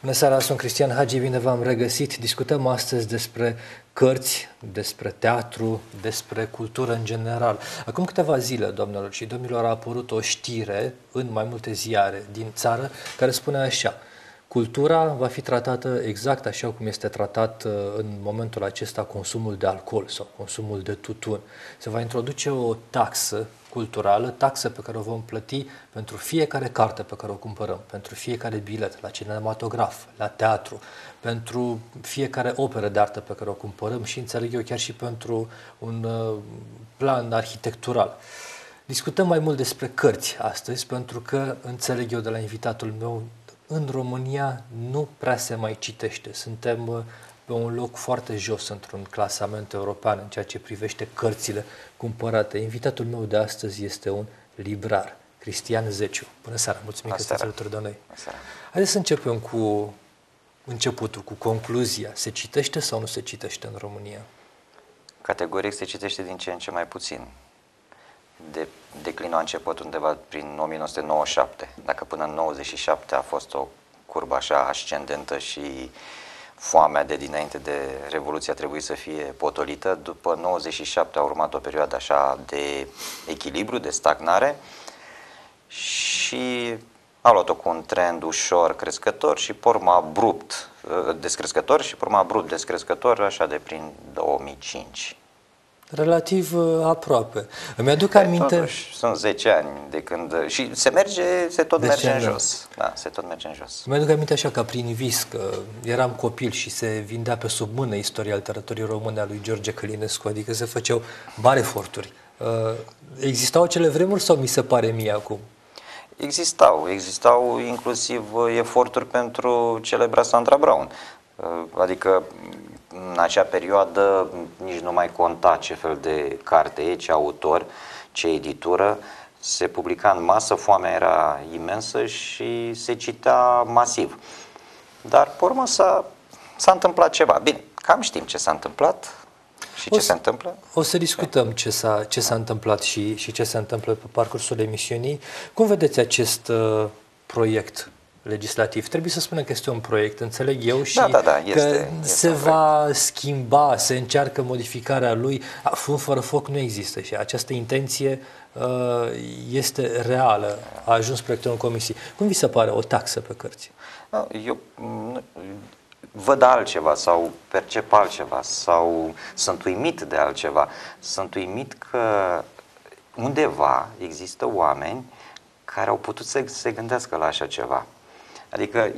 Bună seara, sunt Cristian Hagi, bine v-am regăsit. Discutăm astăzi despre cărți, despre teatru, despre cultură în general. Acum câteva zile, domnilor și domnilor, a apărut o știre în mai multe ziare din țară care spune așa – Cultura va fi tratată exact așa cum este tratat uh, în momentul acesta consumul de alcool sau consumul de tutun. Se va introduce o taxă culturală, taxă pe care o vom plăti pentru fiecare carte pe care o cumpărăm, pentru fiecare bilet la cinematograf, la teatru, pentru fiecare operă de artă pe care o cumpărăm și înțeleg eu chiar și pentru un uh, plan arhitectural. Discutăm mai mult despre cărți astăzi, pentru că înțeleg eu de la invitatul meu în România nu prea se mai citește. Suntem uh, pe un loc foarte jos într-un clasament european în ceea ce privește cărțile cumpărate. Invitatul meu de astăzi este un librar, Cristian Zeciu. Bună seara, mulțumim că sunteți alături de noi. Haideți să începem cu începutul, cu concluzia. Se citește sau nu se citește în România? Categoric se citește din ce în ce mai puțin de, declinul a început undeva prin 1997. Dacă până în 97 a fost o curbă așa ascendentă și foamea de dinainte de Revoluție a trebuit să fie potolită, după 97 a urmat o perioadă așa de echilibru, de stagnare și a luat-o cu un trend ușor crescător și porma abrupt descrescător și porma abrupt descrescător așa de prin 2005. Relativ uh, aproape. Îmi aduc păi, aminte... Totuși, sunt 10 ani de când... Și se merge, se tot deci merge în jos. Da, se tot merge în jos. Îmi aduc aminte așa ca prin vis, că eram copil și se vindea pe sub mână istoria literaturii române a lui George Călinescu, adică se făceau mari eforturi. Uh, existau acele vremuri sau mi se pare mie acum? Existau, existau inclusiv eforturi pentru celebra Sandra Brown. Uh, adică în acea perioadă nici nu mai conta ce fel de carte e, ce autor, ce editură, se publica în masă, foamea era imensă și se citea masiv. Dar, pe urmă, s-a, s-a întâmplat ceva. Bine, cam știm ce s-a întâmplat și o ce să, se întâmplă. O să discutăm ce s-a, ce s-a întâmplat și, și ce se întâmplă pe parcursul emisiunii. Cum vedeți acest uh, proiect legislativ. Trebuie să spunem că este un proiect, înțeleg eu, și da, da, da, este, că este se va proiect. schimba, se încearcă modificarea lui. Fum fără foc nu există și această intenție uh, este reală. A ajuns proiectul în comisie. Cum vi se pare o taxă pe cărți? Eu văd altceva sau percep altceva sau sunt uimit de altceva. Sunt uimit că undeva există oameni care au putut să se gândească la așa ceva. Adică,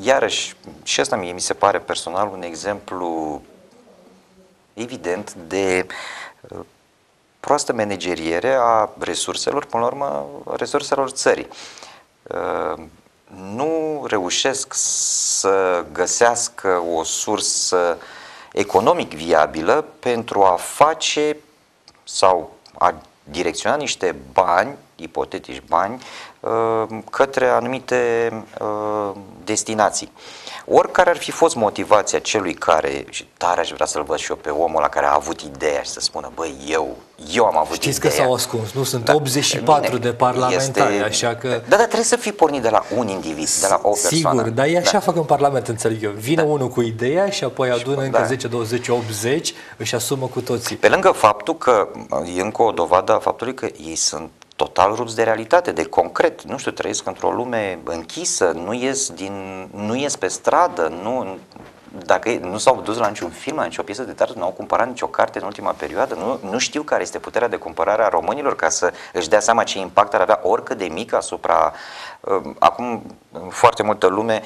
iarăși, și asta mie mi se pare personal un exemplu evident de uh, proastă manageriere a resurselor, până la urmă, resurselor țării. Uh, nu reușesc să găsească o sursă economic viabilă pentru a face sau a direcționa niște bani, ipotetici bani, Uh, către anumite uh, destinații. Oricare ar fi fost motivația celui care, și tare aș vrea să-l văd și eu pe omul la care a avut ideea și să spună, băi, eu, eu am avut Știți ideea. că s-au ascuns, nu? Sunt da, 84 bine, de parlamentari, este, așa că... Da, dar trebuie să fii pornit de la un individ, de la o persoană. Sigur, dar e așa da. fac în Parlament, înțeleg eu. Vine da. unul cu ideea și apoi adună și, încă da. 10, 20, 80, își asumă cu toții. Pe lângă faptul că e încă o dovadă a faptului că ei sunt total rupți de realitate, de concret. Nu știu, trăiesc într-o lume închisă, nu ies, din, nu ies pe stradă, nu, dacă nu s-au dus la niciun film, la nicio piesă de teatru, nu au cumpărat nicio carte în ultima perioadă, nu, nu știu care este puterea de cumpărare a românilor ca să își dea seama ce impact ar avea oricât de mic asupra uh, acum foarte multă lume,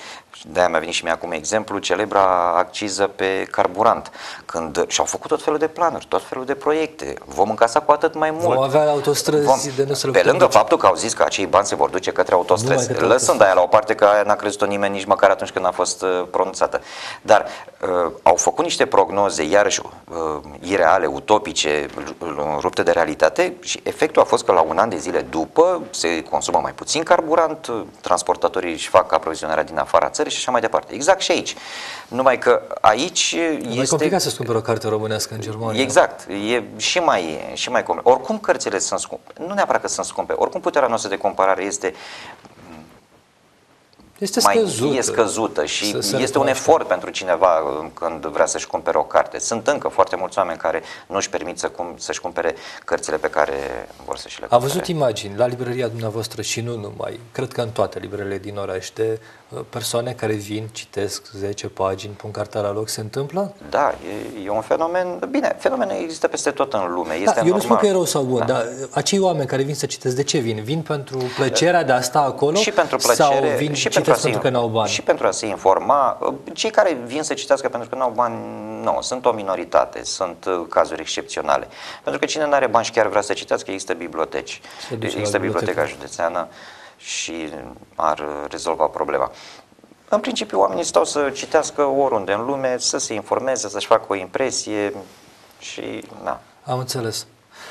de-aia mi-a venit și mie acum exemplu, celebra acciză pe carburant, când și-au făcut tot felul de planuri, tot felul de proiecte, vom încasa cu atât mai mult. Vom avea autostrăzi vom, de nu se Pe lângă duce. faptul că au zis că acei bani se vor duce către autostrăzi, lăsând aia la o parte că aia n-a crezut-o nimeni nici măcar atunci când a fost uh, pronunțată. Dar uh, au făcut niște prognoze, iarăși uh, ireale, utopice, rupte de realitate și efectul a fost că la un an de zile după se consumă mai puțin carburant, transportatorii își fac aprovizionarea din afara țării și așa mai departe. Exact și aici. Numai că aici e este... complicat să-ți cumperi o carte românească în Germania. Exact. E și mai, și mai complicat. Oricum cărțile sunt scumpe. Nu neapărat că sunt scumpe. Oricum puterea noastră de comparare este Este mai scăzută. e scăzută și Să se este un recunoaște. efort pentru cineva uh, când vrea să-și cumpere o carte. Sunt încă foarte mulți oameni care nu își permit să cum, să-și cumpere cărțile pe care vor să și le Am cumpere. văzut imagini la librăria dumneavoastră și nu numai, cred că în toate librările din oraș, de uh, persoane care vin, citesc 10 pagini, pun cartea la loc, se întâmplă? Da, e, e un fenomen, bine, fenomenul există peste tot în lume, este da, eu nu normal. spun că e rău sau bun, Da. dar acei oameni care vin să citesc, de ce vin? Vin pentru plăcerea de a sta acolo? și pentru Sau plăcere, vin și citesc pentru, a se, pentru că n-au bani? și pentru a se informa. Cei care vin să citească pentru că n-au bani, nu, sunt o minoritate, sunt uh, cazuri excepționale. Pentru că cine nu are bani și chiar vrea să citească, există biblioteci. Se duce la Există bibliotecă. biblioteca județeană și ar uh, rezolva problema. În principiu, oamenii stau să citească oriunde în lume, să se informeze, să-și facă o impresie și, na, Am înțeles.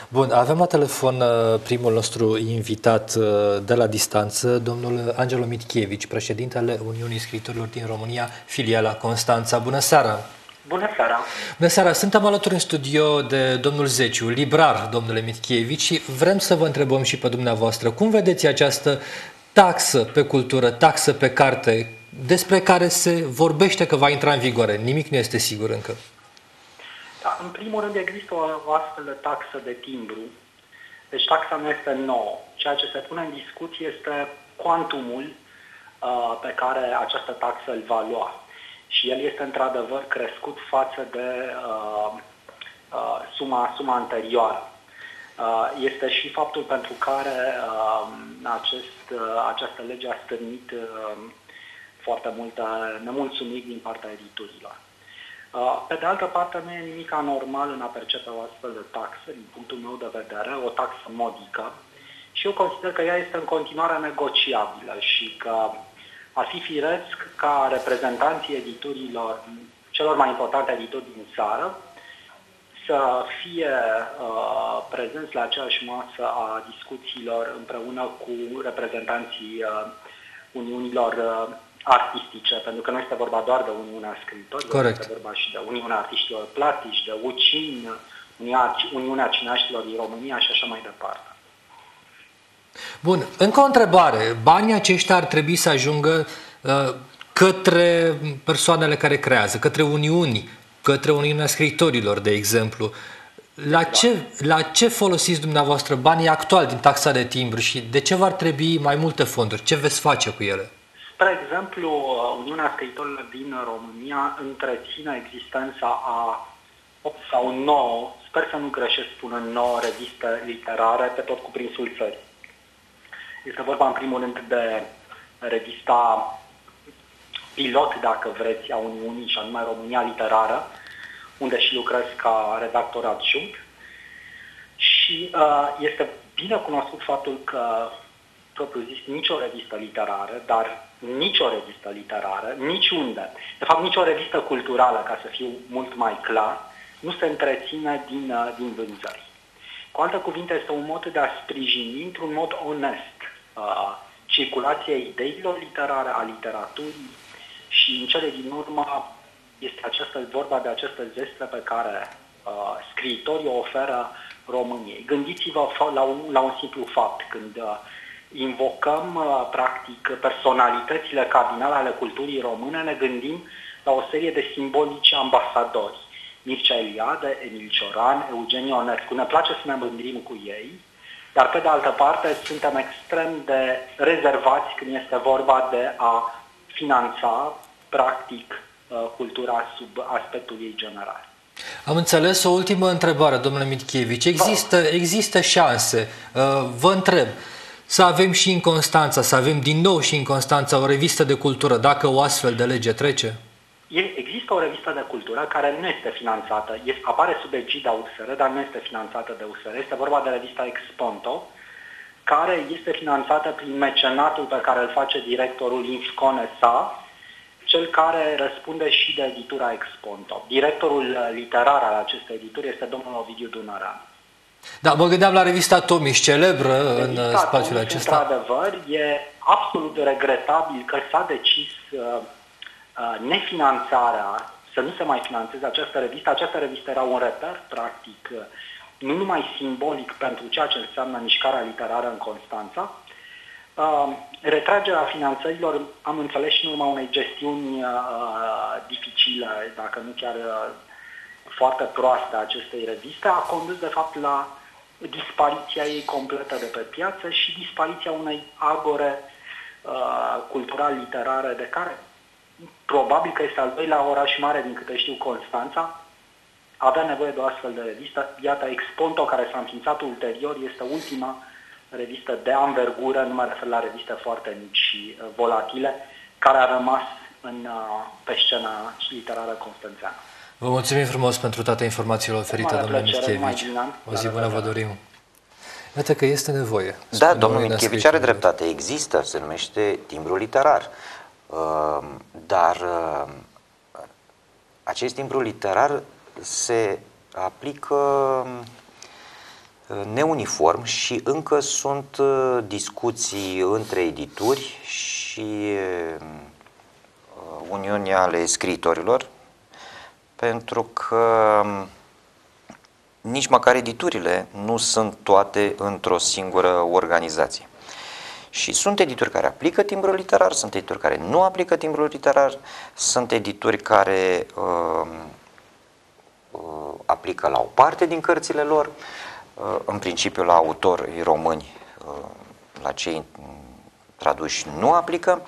Bun, avem la telefon uh, primul nostru invitat uh, de la distanță, domnul Angelo Mitchievici, președintele Uniunii Scriitorilor din România, filiala Constanța. Bună seara! Bună seara! Bună seara! Suntem alături în studio de domnul Zeciu, librar, domnule Mitchievici, și vrem să vă întrebăm și pe dumneavoastră, cum vedeți această taxă pe cultură, taxă pe carte, despre care se vorbește că va intra în vigoare? Nimic nu este sigur încă. Da, în primul rând există o, o astfel de taxă de timbru. Deci taxa nu este nouă. Ceea ce se pune în discuție este cuantumul uh, pe care această taxă îl va lua. Și el este într-adevăr crescut față de uh, uh, suma, suma anterioară. Uh, este și faptul pentru care uh, acest, uh, această lege a stârnit uh, foarte multă nemulțumiri din partea editurilor. Uh, Pe de altă parte, nu e nimic anormal în a percepe o astfel de taxă, din punctul meu de vedere, o taxă modică. Și eu consider că ea este în continuare negociabilă și că ar fi firesc ca reprezentanții editurilor, celor mai importante edituri din țară, să fie uh, prezenți la aceeași masă a discuțiilor împreună cu reprezentanții uh, Uniunilor uh, artistice, pentru că nu este vorba doar de Uniunea Scriitorilor, Corect. este vorba și de Uniunea Artiștilor Plastici, de UCIN, Uniunea, Uniunea Cineaștilor din România și așa mai departe. Bun, încă o întrebare. Banii aceștia ar trebui să ajungă uh, către persoanele care creează, către uniuni, către Uniunea Scriitorilor, de exemplu. La ce, la ce folosiți dumneavoastră banii actuali din taxa de timbru și de ce v-ar trebui mai multe fonduri? Ce veți face cu ele? Spre exemplu, Uniunea Scriitorilor din România întreține existența a 8 sau 9, sper să nu greșesc spunând 9 reviste literare pe tot cuprinsul țării. Este vorba în primul rând de revista pilot, dacă vreți, a Uniunii și anume România Literară, unde și lucrez ca redactor adjunct. Și uh, este bine cunoscut faptul că, propriu zis, nicio revistă literară, dar nicio revistă literară, niciunde, de fapt nicio revistă culturală, ca să fiu mult mai clar, nu se întreține din, uh, din vânzări. Cu alte cuvinte, este un mod de a sprijini într-un mod onest uh, circulația ideilor literare, a literaturii și în cele din urmă este această, vorba de această zestre pe care uh, scriitorii o oferă României. Gândiți-vă fa- la un, la un simplu fapt, când uh, invocăm uh, practic personalitățile cardinale ale culturii române, ne gândim la o serie de simbolici ambasadori. Mircea Eliade, Emil Cioran, Eugen Ionescu. Ne place să ne mândrim cu ei, dar pe de altă parte suntem extrem de rezervați când este vorba de a finanța practic uh, cultura sub aspectul ei general. Am înțeles o ultimă întrebare, domnule Mitchievici. Există, există șanse, uh, vă întreb, să avem și în Constanța, să avem din nou și în Constanța o revistă de cultură, dacă o astfel de lege trece? E- Există o revistă de cultură care nu este finanțată, este, apare sub egida USR, dar nu este finanțată de USR. Este vorba de revista Exponto, care este finanțată prin mecenatul pe care îl face directorul Infscone SA, cel care răspunde și de editura Exponto. Directorul uh, literar al acestei edituri este domnul Ovidiu Dunăran. Da, mă gândeam la revista Tomiș, celebră în uh, Revista spațiul Tomiș, acesta. Într-adevăr, e absolut regretabil că s-a decis uh, uh, nefinanțarea, să nu se mai finanțeze această revistă. Această revistă era un reper, practic, uh, nu numai simbolic pentru ceea ce înseamnă mișcarea literară în Constanța, Uh, retragerea finanțărilor, am înțeles și în urma unei gestiuni uh, dificile, dacă nu chiar uh, foarte proaste a acestei reviste, a condus de fapt la dispariția ei completă de pe piață și dispariția unei agore uh, cultural-literare de care probabil că este al doilea oraș mare din câte știu Constanța, avea nevoie de o astfel de revistă. Iată, Exponto, care s-a înființat ulterior, este ultima revistă de anvergură, nu mă refer la reviste foarte mici și uh, volatile, care a rămas în, uh, pe scena literară constanțeană. Vă mulțumim frumos pentru toate informațiile oferite, domnule Michievici. O zi bună vă dorim. Iată că este nevoie. Da, domnul Michievici are dreptate. Există, se numește timbru literar. Uh, dar acest timbru literar se aplică neuniform și încă sunt uh, discuții între edituri și uh, Uniunea ale scriitorilor, pentru că um, nici măcar editurile nu sunt toate într-o singură organizație. Și sunt edituri care aplică timbrul literar, sunt edituri care nu aplică timbrul literar, sunt edituri care uh, uh, aplică la o parte din cărțile lor, uh, Uh, în principiu la autorii români, uh, la cei traduși nu aplică.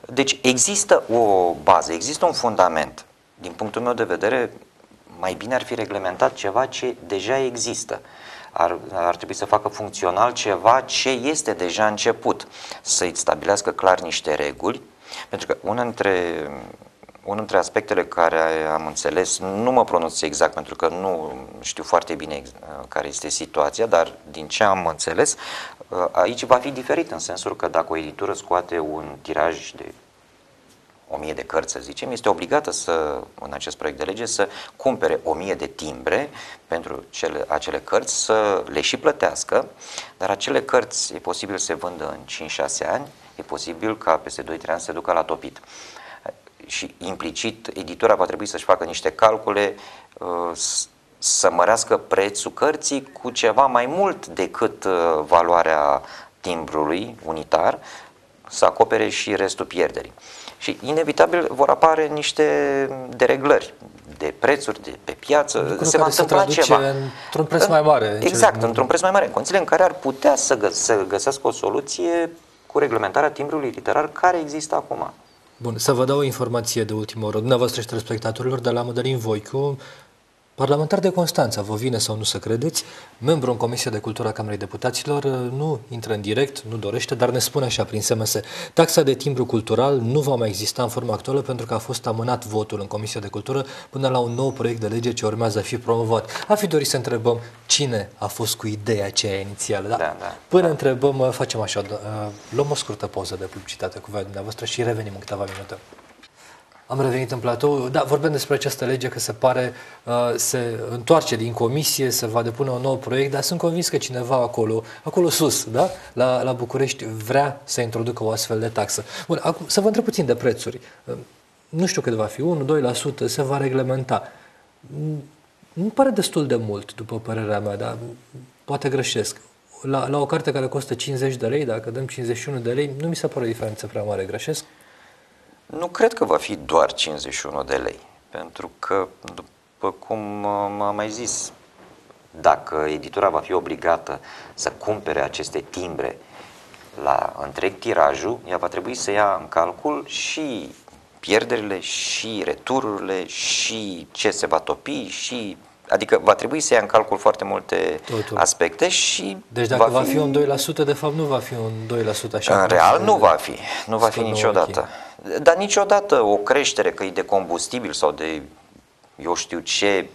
Deci există o bază, există un fundament. Din punctul meu de vedere, mai bine ar fi reglementat ceva ce deja există. Ar, ar trebui să facă funcțional ceva ce este deja început, să-i stabilească clar niște reguli, pentru că una dintre unul dintre aspectele care am înțeles, nu mă pronunț exact pentru că nu știu foarte bine care este situația, dar din ce am înțeles, aici va fi diferit în sensul că dacă o editură scoate un tiraj de o mie de cărți, să zicem, este obligată să, în acest proiect de lege, să cumpere o mie de timbre pentru cele, acele cărți, să le și plătească, dar acele cărți e posibil să se vândă în 5-6 ani, e posibil ca peste 2-3 ani să se ducă la topit și implicit editora va trebui să-și facă niște calcule uh, să mărească prețul cărții cu ceva mai mult decât uh, valoarea timbrului unitar, să acopere și restul pierderii. Și inevitabil vor apare niște dereglări de prețuri de pe piață, Lucru se va întâmpla se ceva. Într-un preț mai mare. Exact, într-un preț mai mare, în condițiile în care ar putea să, gă- să găsească o soluție cu reglementarea timbrului literar care există acum. Bun, să vă dau o informație de ultimă oră. Dumneavoastră și telespectatorilor de la Mădălin Voicu, Parlamentar de Constanța, vă vine sau nu să credeți, membru în Comisia de Cultură a Camerei Deputaților, nu intră în direct, nu dorește, dar ne spune așa prin SMS. Taxa de timbru cultural nu va mai exista în forma actuală pentru că a fost amânat votul în Comisia de Cultură până la un nou proiect de lege ce urmează a fi promovat. A fi dorit să întrebăm cine a fost cu ideea aceea inițială. Da? Da, da, Până da. întrebăm, facem așa, luăm o scurtă pauză de publicitate cu voi dumneavoastră și revenim în câteva minute. Am revenit în platou. Da, vorbim despre această lege că se pare uh, se întoarce din comisie, se va depune un nou proiect, dar sunt convins că cineva acolo, acolo sus, da, la, la București, vrea să introducă o astfel de taxă. Bun, acum să vă întreb puțin de prețuri. Uh, nu știu cât va fi, 1-2% se va reglementa. Nu pare destul de mult, după părerea mea, dar poate greșesc. La, la o carte care costă 50 de lei, dacă dăm 51 de lei, nu mi se pare o diferență prea mare, greșesc? Nu cred că va fi doar 51 de lei, pentru că, după cum m-am mai zis, dacă editura va fi obligată să cumpere aceste timbre la întreg tirajul, ea va trebui să ia în calcul și pierderile, și retururile, și ce se va topi, și Adică va trebui să ia în calcul foarte multe Totul. aspecte și Deci dacă va fi, va fi un 2%, de fapt nu va fi un 2% așa. În cum real se- nu va fi, nu va fi stă nouă niciodată. Dar niciodată o creștere, că e de combustibil sau de eu știu ce,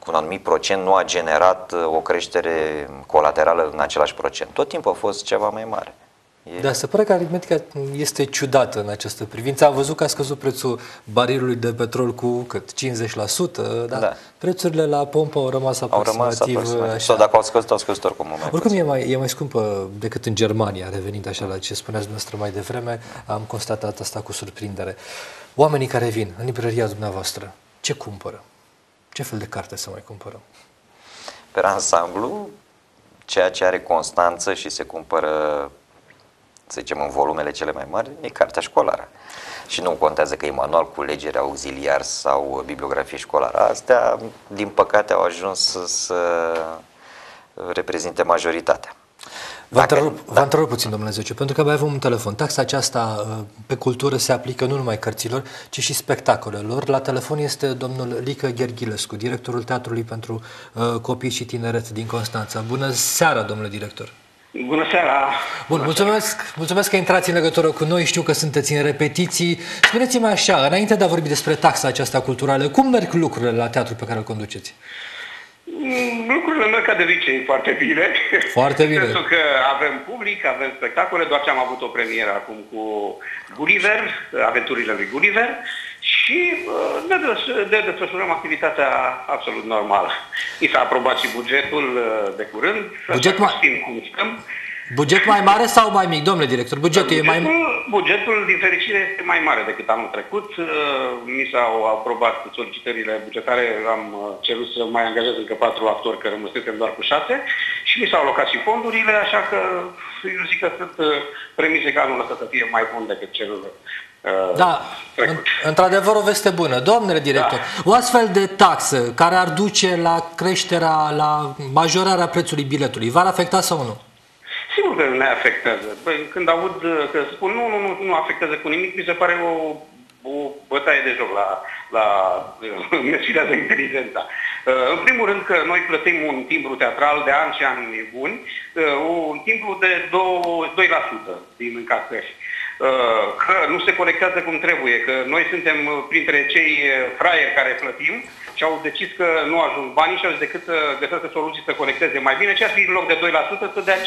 cu un anumit procent nu a generat uh, o creștere colaterală în același procent. Tot timpul a fost ceva mai mare. E... Da, se pare că aritmetica este ciudată în această privință. Am văzut că a scăzut prețul barilului de petrol cu cât? 50%, da? Da. Prețurile la pompă au rămas Au aproximativ rămas aproximativ. așa. Sau dacă au scăzut, au scăzut oricum mult mai Oricum puțin. e mai, e mai scumpă decât în Germania, revenind așa la ce spuneați dumneavoastră mai devreme, am constatat asta cu surprindere. Oamenii care vin în librăria dumneavoastră, ce cumpără? Ce fel de carte să mai cumpără? Pe ansamblu, ceea ce are constanță și se cumpără să zicem, în volumele cele mai mari, e cartea școlară. Și nu contează că e manual cu legere auxiliar sau bibliografie școlară. Astea, din păcate, au ajuns să, să reprezinte majoritatea. Vă întrerup, da. vă întrerup puțin, domnule Zeciu, pentru că mai avem un telefon. Taxa aceasta uh, pe cultură se aplică nu numai cărților, ci și spectacolelor. La telefon este domnul Lică Gherghilescu, directorul Teatrului pentru uh, Copii și Tineret din Constanța. Bună seara, domnule director! Bună seara! Bun, mulțumesc, mulțumesc că intrați în legătură cu noi, știu că sunteți în repetiții. Spuneți-mi așa, înainte de a vorbi despre taxa aceasta culturală, cum merg lucrurile la teatru pe care îl conduceți? Mm, lucrurile merg ca de obicei foarte bine. Foarte bine. Pentru că avem public, avem spectacole, doar ce am avut o premieră acum cu Gulliver, aventurile lui Gulliver și uh, ne, de, desfășurăm activitatea absolut normală. I s-a aprobat și bugetul uh, de curând, Buget mai... știm cum stăm. Buget mai mare sau mai mic, domnule director? Bugetul, bugetul e mai Bugetul, din fericire, este mai mare decât anul trecut. Uh, mi s-au aprobat solicitările bugetare, am uh, cerut să mai angajez încă patru actori, că rămăsesem doar cu șase, și mi s-au alocat și fondurile, așa că eu zic că sunt uh, premise ca anul ăsta să fie mai bun decât celul da, într-adevăr o veste bună. Domnule director, da. o astfel de taxă care ar duce la creșterea, la majorarea prețului biletului, v-ar afecta sau nu? Sigur că ne afectează. Păi, când aud că spun nu, nu, nu, nu afectează cu nimic, mi se pare o, o bătaie de joc la, la mesfilează inteligența. Uh, în primul rând că noi plătim un timbru teatral de ani și ani buni, uh, un timbru de 2%, 2% din încasări uh, că nu se colectează cum trebuie, că noi suntem printre cei fraieri care plătim și au decis că nu ajung banii și au zis decât să găsească soluții să colecteze mai bine, ce ar fi în loc de 2% să dea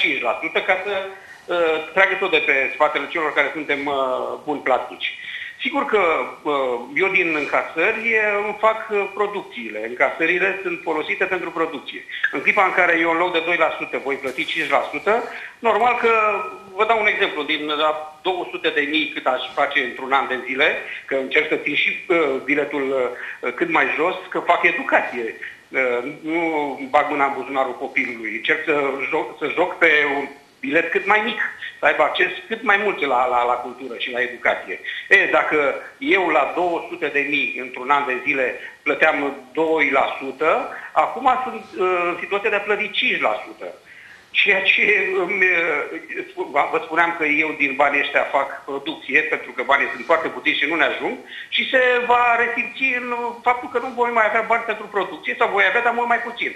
5%, ca să uh, treagă tot de pe spatele celor care suntem uh, buni plastici. Sigur că uh, eu din încasări îmi fac uh, producțiile. Încasările sunt folosite pentru producție. În clipa în care eu în loc de 2% voi plăti 5%, normal că, vă dau un exemplu, din 200 de mii cât aș face într-un an de zile, că încerc să țin și uh, biletul cât mai jos, că fac educație. Nu bag mâna în buzunarul copilului, încerc să joc, să joc pe un bilet cât mai mic, să aibă acces cât mai mult la, la, la cultură și la educație. E, dacă eu la 200 de mii într-un an de zile plăteam 2%, acum sunt uh, în situația de a plăti 5%. Ceea ce uh, vă spuneam că eu din banii ăștia fac producție, pentru că banii sunt foarte puțini și nu ne ajung, și se va resimți în faptul că nu voi mai avea bani pentru producție sau voi avea, dar mult mai puțin.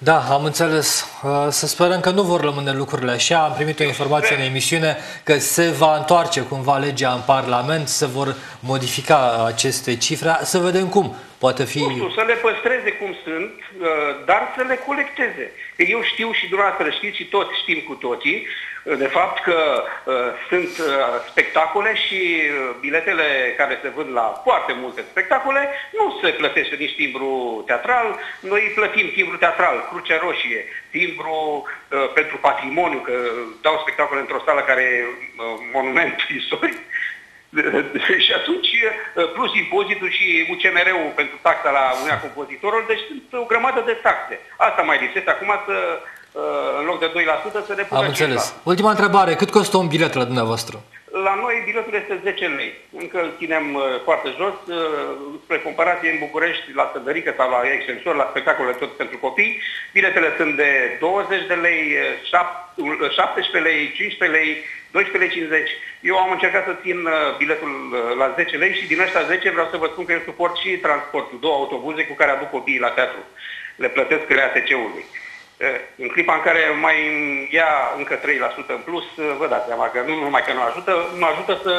Da, am înțeles. Uh, să sperăm că nu vor rămâne lucrurile așa. Am primit o informație în emisiune că se va întoarce cumva legea în Parlament, se vor modifica aceste cifre. Să vedem cum. Poate fi... Nu știu, să le păstreze cum sunt, uh, dar să le colecteze. Eu știu și dumneavoastră știți și toți știm cu toții de fapt că uh, sunt uh, spectacole și uh, biletele care se vând la foarte multe spectacole nu se plătește nici timbru teatral, noi plătim timbru teatral, Crucea Roșie, timbru uh, pentru patrimoniu, că dau spectacole într-o sală care e uh, monument istoric, și atunci, uh, plus impozitul și UCMR-ul pentru taxa la Uniunea Compozitorilor, deci sunt o grămadă de taxe. Asta mai lipsește acum să în loc de 2% să depună Am înțeles. Ultima întrebare, cât costă un bilet la dumneavoastră? La noi biletul este 10 lei. Încă îl ținem uh, foarte jos. Uh, spre comparație în București, la Sădărică sau la Excelsior, la spectacole tot pentru copii, biletele sunt de 20 de lei, 17 lei, 15 lei, 12 lei 50. Eu am încercat să țin uh, biletul la 10 lei și din ăștia 10 vreau să vă spun că eu suport și transportul, două autobuze cu care aduc copiii la teatru. Le plătesc RATC-ului. În clipa în care mai ia încă 3% în plus, vă dați seama că nu numai că nu ajută, nu ajută să,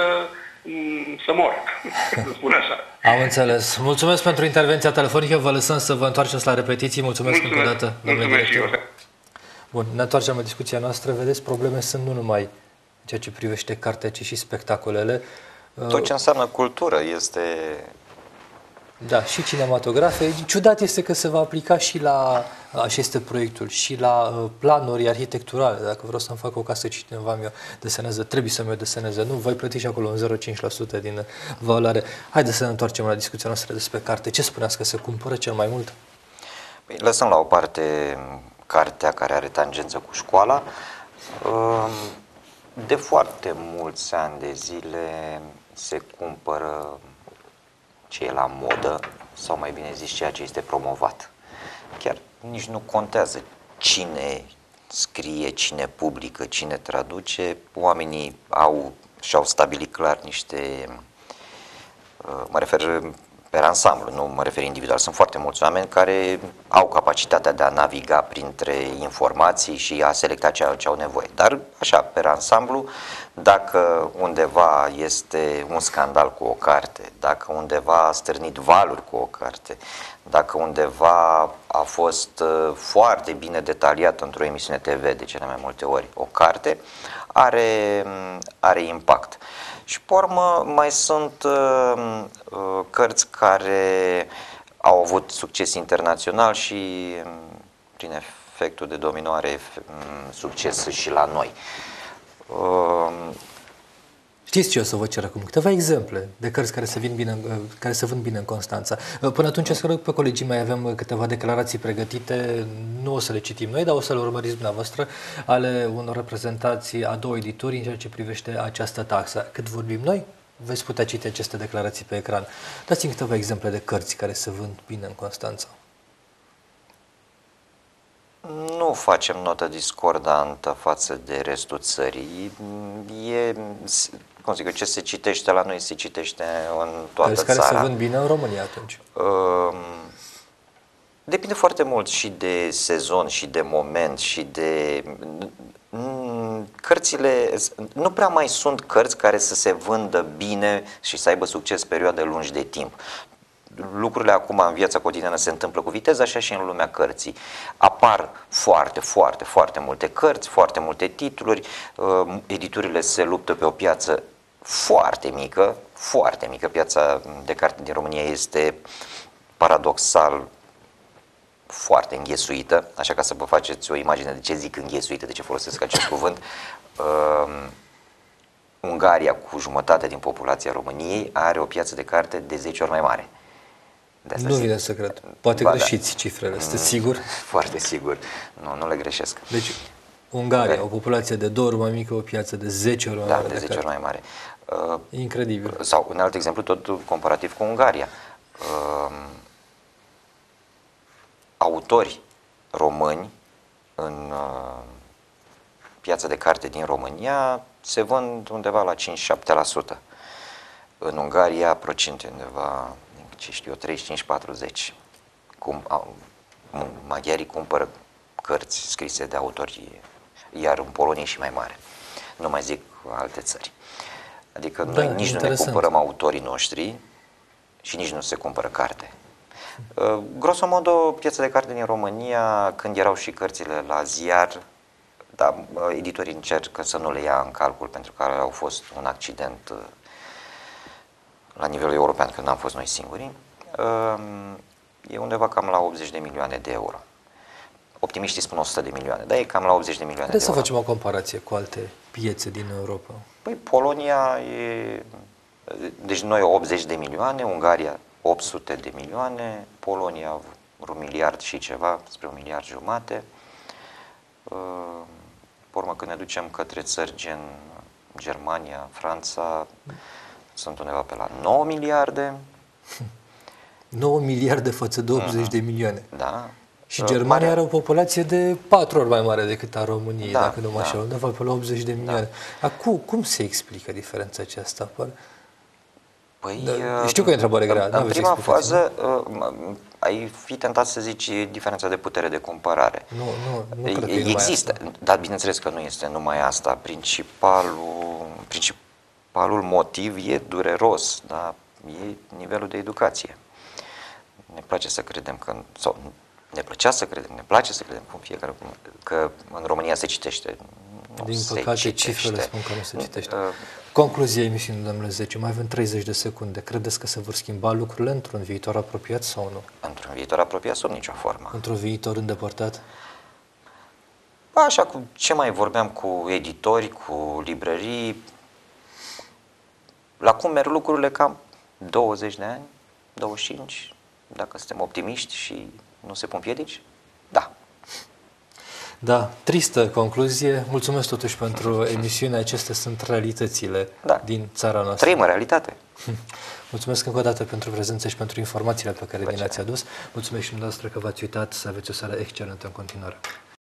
mm, să mor, să spun așa. Am înțeles. Mulțumesc pentru intervenția telefonică, vă lăsăm să vă întoarceți la repetiții. Mulțumesc, mulțumesc încă o dată, mulțumesc și eu. Bun, ne întoarcem la discuția noastră. Vedeți, probleme sunt nu numai ceea ce privește cartea, ci și spectacolele. Tot ce înseamnă cultură este da, și cinematografe. Ciudat este că se va aplica și la, așa este proiectul, și la uh, planuri arhitecturale. Dacă vreau să-mi fac o casă și cineva mi-o deseneze, trebuie să mi-o deseneze. Nu, voi plăti și acolo un 0,5% din valoare. Haideți să ne întoarcem la discuția noastră despre carte. Ce spuneați că se cumpără cel mai mult? Păi, lăsăm la o parte cartea care are tangență cu școala. Uh, De foarte mulți ani de zile se cumpără ce e la modă, sau mai bine zis ceea ce este promovat. Chiar nici nu contează cine scrie, cine publică, cine traduce, oamenii au și-au stabilit clar niște, uh, mă refer pe ansamblu, nu mă refer individual. Sunt foarte mulți oameni care au capacitatea de a naviga printre informații și a selecta ceea ce au nevoie. Dar, așa, pe ansamblu, dacă undeva este un scandal cu o carte, dacă undeva a stârnit valuri cu o carte, dacă undeva a fost uh, foarte bine detaliat într-o emisiune TV de cele mai multe ori o carte, are, are impact. Și pe urmă mai sunt uh, uh, cărți care au avut succes internațional și um, prin efectul de domino are um, succes și la noi. Uh, Știți ce o să vă cer acum? Câteva exemple de cărți care se, vin bine, care se vând bine în Constanța. Până atunci, să rog pe colegii mai avem câteva declarații pregătite, nu o să le citim noi, dar o să le urmăriți dumneavoastră, ale unor reprezentații a două edituri în ceea ce privește această taxă. Cât vorbim noi, veți putea citi aceste declarații pe ecran. Dați-mi câteva exemple de cărți care se vând bine în Constanța. Nu facem notă discordantă față de restul țării. E, cum zic, ce se citește la noi se citește în toată Cărți care țara. se vând bine în România atunci. Um, depinde foarte mult și de sezon și de moment și de cărțile, nu prea mai sunt cărți care să se vândă bine și să aibă succes perioade lungi de timp lucrurile acum în viața cotidiană se întâmplă cu viteză, așa și în lumea cărții. Apar foarte, foarte, foarte multe cărți, foarte multe titluri, uh, editurile se luptă pe o piață foarte mică, foarte mică. Piața de carte din România este paradoxal foarte înghesuită, așa ca să vă faceți o imagine de ce zic înghesuită, de ce folosesc acest cuvânt. Uh, Ungaria, cu jumătate din populația României, are o piață de carte de 10 ori mai mare. De asta nu vine să cred. Poate ba, da. greșiți da. cifrele, sunteți mm, sigur? Foarte sigur. Nu, nu le greșesc. Deci, Ungaria, de... o populație de două ori mai mică, o piață de 10 ori mai da, mare. de 10 ori mai mare. Uh, Incredibil. Sau un alt exemplu, tot comparativ cu Ungaria. Uh, autori români în uh, piața de carte din România se vând undeva la 5-7%. În Ungaria procente undeva ce știu eu, 35-40. Cum, au, maghiarii cumpără cărți scrise de autori, iar în Polonia și mai mare. Nu mai zic alte țări. Adică da, noi nici interesant. nu ne cumpărăm autorii noștri și nici nu se cumpără carte. Uh, grosomodo, piața de carte din România, când erau și cărțile la ziar, da, editorii încercă să nu le ia în calcul pentru că au fost un accident uh, la nivel european, când am fost noi singuri, ehm, e undeva cam la 80 de milioane de euro. Optimiștii spun 100 de milioane, dar e cam la 80 de milioane Haideți de să facem o comparație cu alte piețe din Europa. Păi Polonia e... Deci noi 80 de milioane, Ungaria 800 de milioane, Polonia un miliard și ceva, spre un miliard jumate. Ehm, pe urmă, când ne ducem către țări gen Germania, Franța, sunt undeva pe la 9 miliarde. 9 miliarde față de 80 uh-huh. de milioane. Da. Și Germania mare... are o populație de 4 ori mai mare decât a României, da, dacă nu mă da. undeva pe la 80 de milioane. Da. Acum, cum se explică diferența aceasta? Păi, da, știu că e o întrebare grea. În, în prima fază, uh, ai fi tentat să zici diferența de putere de cumpărare. Nu, nu, nu cred că Există, dar bineînțeles că nu este numai asta. Principalul, principal principalul motiv e dureros, da? e nivelul de educație. Ne place să credem că, sau ne plăcea să credem, ne place să credem cum fiecare, că în România se citește. Nu Din păcate, citește. cifrele spun că nu se citește. Uh, Concluzia emisiunii, domnule Zece, mai avem 30 de secunde. Credeți că se vor schimba lucrurile într-un viitor apropiat sau nu? Într-un viitor apropiat, sub nicio formă. Într-un viitor îndepărtat? Așa, cu ce mai vorbeam cu editori, cu librării, la cum merg lucrurile cam 20 de ani, 25, dacă suntem optimiști și nu se pun piedici? Da. Da, tristă concluzie. Mulțumesc totuși pentru emisiune. Acestea sunt realitățile Da. din țara noastră. Trăim în realitate. Mulțumesc încă o dată pentru prezență și pentru informațiile pe care ni le-ați adus. Mulțumesc și dumneavoastră că v-ați uitat să aveți o seară excelentă în continuare.